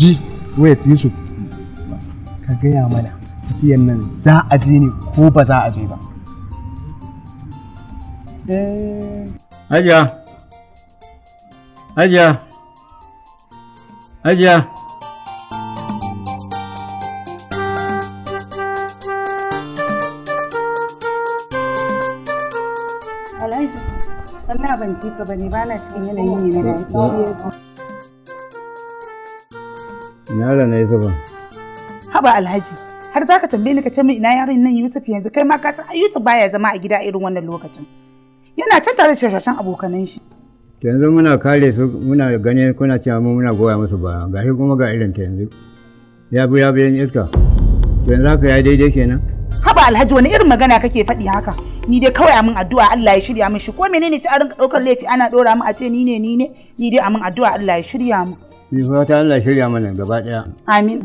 ji wait yusuf ka gaya mana tafiyan nan za a je ne ko ba za a je ba Hajiya. Hajiya. Hajiya. Alhaji, Allah ban ji ka ba ne ba na cikin yanayi ne na shi yasa. Ina da na yi zuba. Haba Alhaji, har za ka tambaye ni ka ce min ina yaron nan Yusuf yanzu kai ma ka san Yusuf baya zama a gida irin wannan lokacin. Yana can tare da shashashan abokanan shi. Yanzu muna kare su muna gani kuna cewa mu muna goya musu baya gashi kuma ga irin ta yanzu. Ya bi ya biyan iska. To yanzu haka ya daidai kenan. Haba Alhaji wani irin magana kake faɗi haka? Ni dai kawai amin addu'a Allah ya shirya min shi ko menene sai a rinka ɗaukar laifi ana ɗora min a ce ni ne ni ne ni dai amin addu'a Allah ya shirya min. Ni fata Allah shirya mana gaba ɗaya. Amin.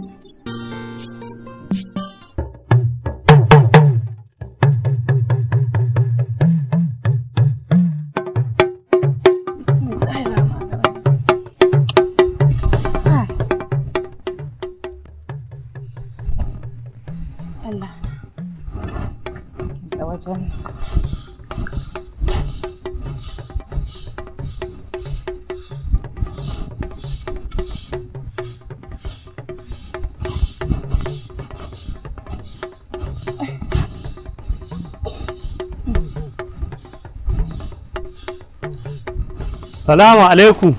Allah. Kinsa wajen. Salamu alaikum.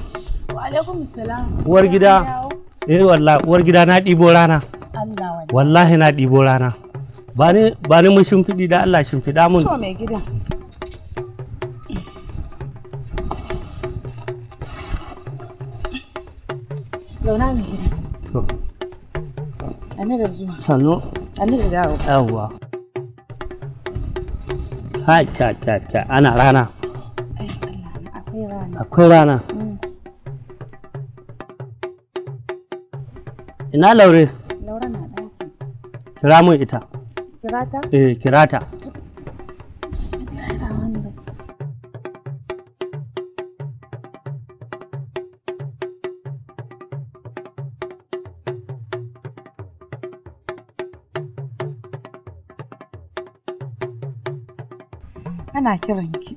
Wa alaikum salam. Uwar gida. Eh wallahi uwar gida na ɗibo rana. Allah. Wallahi na ɗibo rana. Ba ni ba ni mun shimfiɗi da Allah shimfiɗa mun. To mai gidan. Zauna mai gidan. To, Ani da zuwa. Sannu Ani da dawo. yawwa. Ha ta ta ta ana rana. Akwai rana. Akwai rana. Mm. Ina laure Laura na ɗaki. kira mun ita. Kira ta? Eh kira ta. Bismillahirrahmanirrahim. Ana kiran ki.